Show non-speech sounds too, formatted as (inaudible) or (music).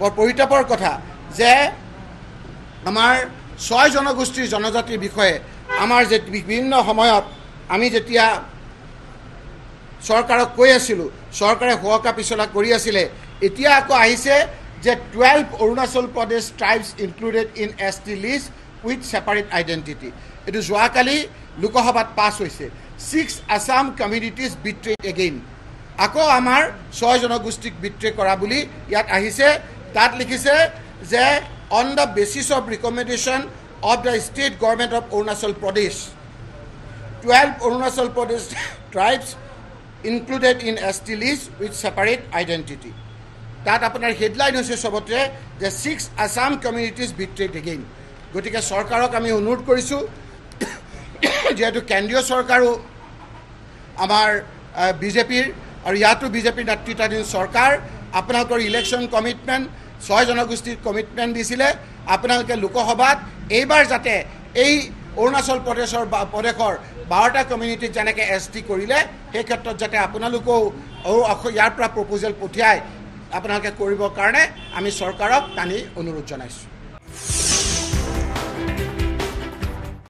বৰ পৰিতাপৰ কথা যে আমাৰ ছয় জনগোষ্ঠীৰ জনজাতিৰ বিষয়ে আমাৰ যে বিভিন্ন সময়ত আমি যেতিয়া চৰকাৰক কৈ আছিলোঁ চৰকাৰে হোৱাকা পিছলা কৰি আছিলে এতিয়া আকৌ আহিছে যে twelve Arunachal Pradesh tribes included in S T list with separate identity এইটো যোৱাকালি লোকসভাত পাছ হৈছে। Six Assam communities betrayed again আকৌ আমাৰ ছয় জনগোষ্ঠীক বিট্ৰে কৰা বুলি ইয়াত আহিছে। তাত লিখিছে যে on the basis of recommendation of the state government of Arunachal Pradesh twelve Arunachal Pradesh tribes included in S T list with separate identity তাত আপোনাৰ হেডলাইন হৈছে চবতে যে six Assam communities betrayed again গতিকে চৰকাৰক আমি অনুৰোধ কৰিছোঁ (coughs) যিহেতু কেন্দ্ৰীয় চৰকাৰো আমাৰ বিজেপিৰ আৰু ইয়াতো বিজেপিৰ নেতৃত্বাধীন চৰকাৰ আপোনালোকৰ ইলেকশ্যন কমিটমেণ্ট ছয় জনগোষ্ঠীৰ কমিটমেণ্ট দিছিলে আপোনালোকে লোকসভাত। এইবাৰ যাতে এই অৰুণাচল প্ৰদেশৰ প্ৰদেশৰ বাৰটা কমিউনিটিক যেনেকৈ এছ টি কৰিলে সেই ক্ষেত্ৰত যাতে আপোনালোকেও ইয়াৰ পৰা প্ৰপ'জেল পঠিয়াই আপোনালোকে কৰিবৰ কাৰণে আমি চৰকাৰক টানি অনুৰোধ জনাইছোঁ।